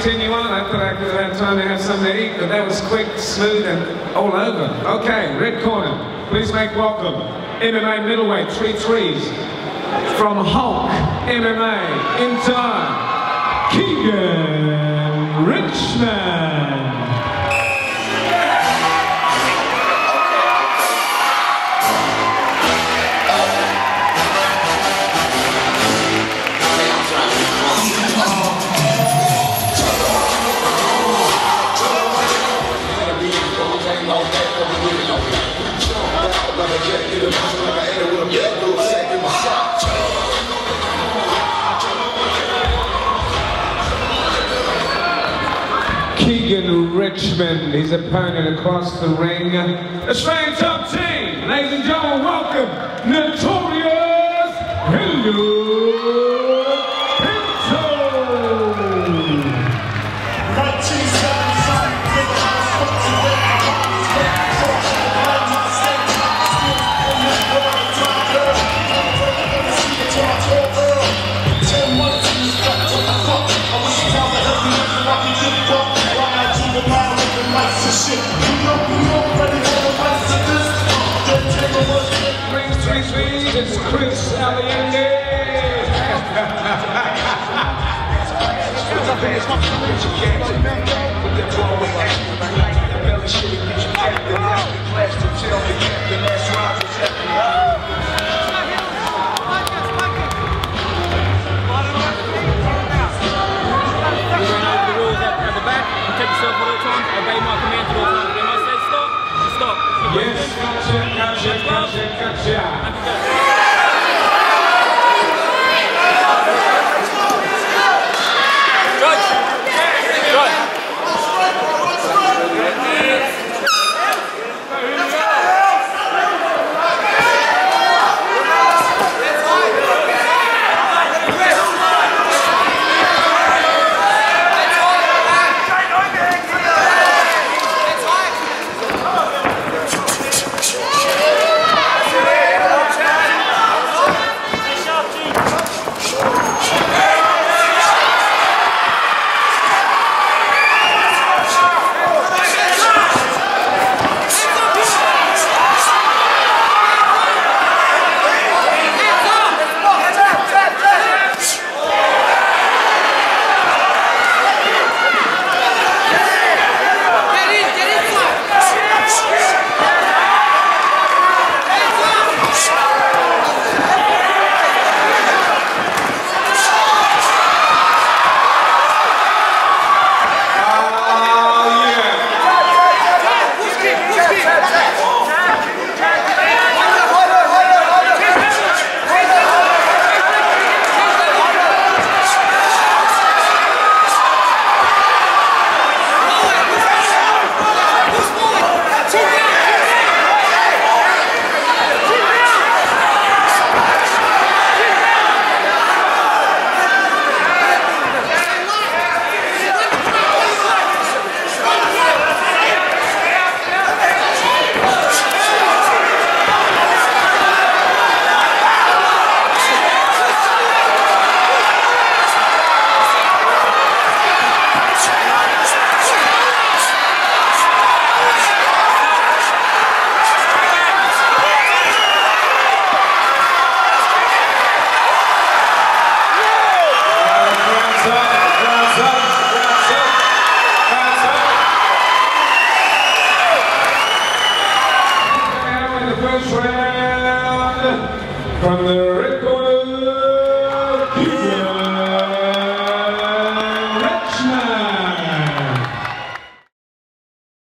continue on. I thought I could have time to have something to eat, but that was quick, smooth, and all over. Okay, red corner. Please make welcome MMA middleweight, three threes. From Hulk MMA in time, Keegan Richmond, his opponent across the ring. Australian top team, ladies and gentlemen, welcome Notorious Helio We